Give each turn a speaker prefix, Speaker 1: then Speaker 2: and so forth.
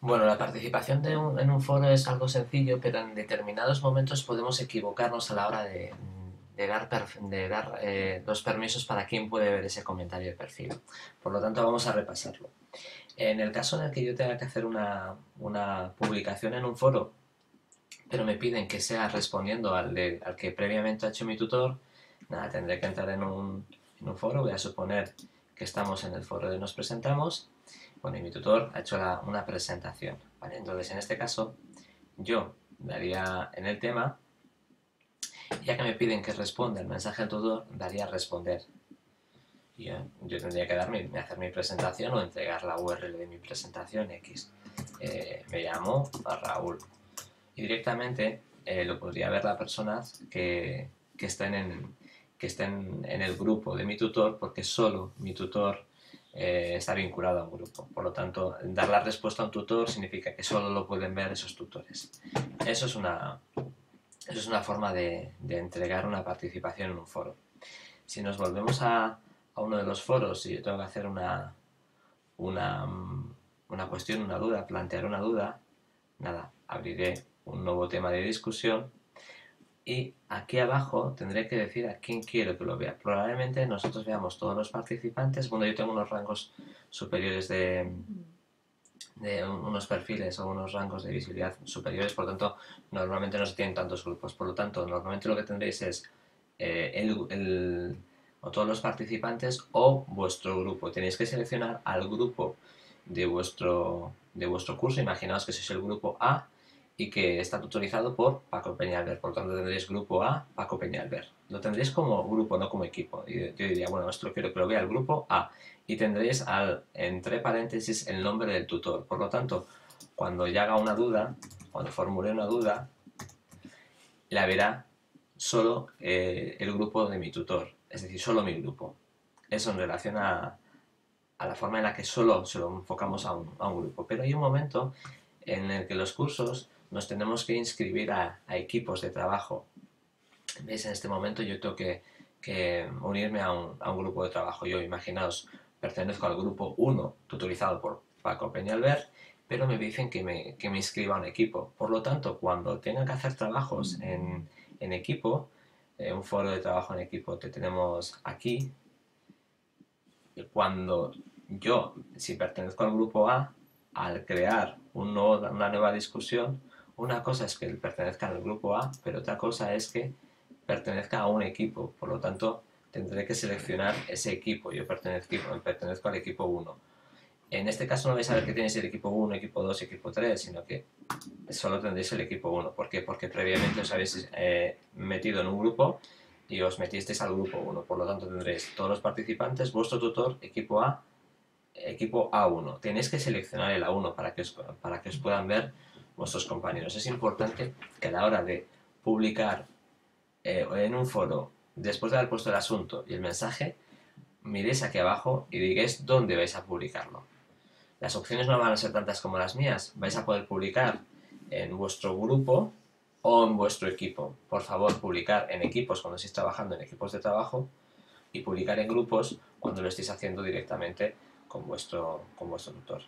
Speaker 1: Bueno, la participación de un- en un foro es algo sencillo, pero en determinados momentos podemos equivocarnos a la hora de, de dar, de dar eh, los permisos para quién puede ver ese comentario de perfil. Por lo tanto, vamos a repasarlo. En el caso en el que yo tenga que hacer una, una publicación en un foro, pero me piden que sea respondiendo al, de- al que previamente ha hecho mi tutor, nada, tendré que entrar en un, en un foro, voy a suponer que estamos en el foro de nos presentamos, bueno, y mi tutor ha hecho una presentación, ¿vale? Entonces, en este caso, yo daría en el tema, ya que me piden que responda el mensaje del tutor, daría responder. Y yo, tendría que dar mi- hacer mi presentación o entregar la URL de mi presentación X. Eh, me llamo Raúl. Y directamente eh, lo podría ver las personas que, que estén, en, que estén en el grupo de mi tutor, porque solo mi tutor eh, está vinculado a un grupo. Por lo tanto, dar la respuesta a un tutor significa que solo lo pueden ver esos tutores. Eso es una, eso es una forma de, entregar una participación en un foro. Si nos volvemos a, a uno de los foros y yo tengo que hacer una, una, mm, una cuestión, una duda, plantear una duda, nada, abriré un nuevo tema de discusión y aquí abajo tendré que decir a quién quiero que lo vea. Probablemente nosotros veamos todos los participantes. Bueno, yo tengo unos rangos superiores de, de un- unos perfiles o unos rangos de visibilidad superiores, por lo tanto, normalmente no se tienen tantos grupos. Por lo tanto, normalmente lo que tendréis es eh, el, el- o todos los participantes o vuestro grupo. Tenéis que seleccionar al grupo de vuestro, de vuestro curso. Imaginaos que sois el grupo A y que está tutorizado por Paco Peñalver. Por lo tanto, tendréis grupo A, Paco Peñalver. Lo tendréis como grupo, no como equipo. Yo diría, bueno, esto quiero que lo vea el grupo A. Y tendréis al, entre paréntesis el nombre del tutor. Por lo tanto, cuando ya haga una duda, cuando formule una duda, la verá solo eh, el grupo de mi tutor. Es decir, solo mi grupo. Eso en relación a, a la forma en la que solo se lo enfocamos a un, a un grupo. Pero hay un momento en el que los cursos nos tenemos que inscribir a, a equipos de trabajo. ¿Veis? En este momento yo tengo que, que unirme a un, a un grupo de trabajo. Yo, imaginaos, pertenezco al grupo 1, tutorizado por Paco Peñalver, pero me dicen que me, que me inscriba a un equipo. Por lo tanto, cuando tenga que hacer trabajos en, en equipo, eh, un foro de trabajo en equipo que tenemos aquí, cuando yo, si pertenezco al grupo A, al crear un nuevo- una nueva discusión, una cosa es que pertenezca al grupo A, pero otra cosa es que pertenezca a un equipo. Por lo tanto, tendré que seleccionar ese equipo. Yo pertenezco, al equipo 1. En este caso no vais a ver que tenéis el equipo 1, equipo 2, equipo 3, sino que solo tendréis el equipo 1. ¿Por qué? Porque previamente os habéis eh, metido en un grupo y os metisteis al grupo 1. Por lo tanto, tendréis todos los participantes, vuestro tutor, equipo A, equipo A1. Tenéis que seleccionar el A1 para que para que os puedan ver vuestros compañeros. Es importante que a la hora de publicar eh, en un foro, después de haber puesto el asunto y el mensaje, miréis aquí abajo y digáis dónde vais a publicarlo. Las opciones no van a ser tantas como las mías. Vais a poder publicar en vuestro grupo o en vuestro equipo. Por favor, publicar en equipos cuando estéis trabajando en equipos de trabajo y publicar en grupos cuando lo estéis haciendo directamente con vuestro, con vuestro tutor.